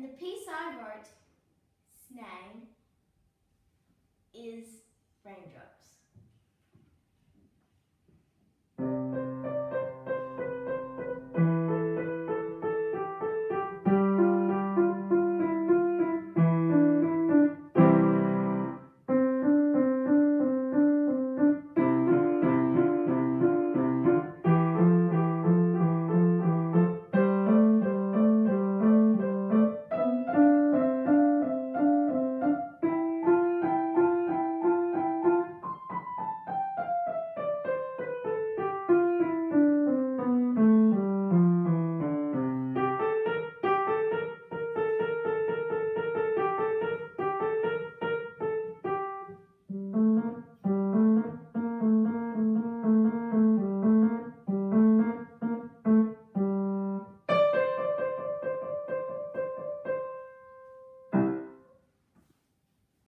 And the piece I wrote, Snang, is raindrops.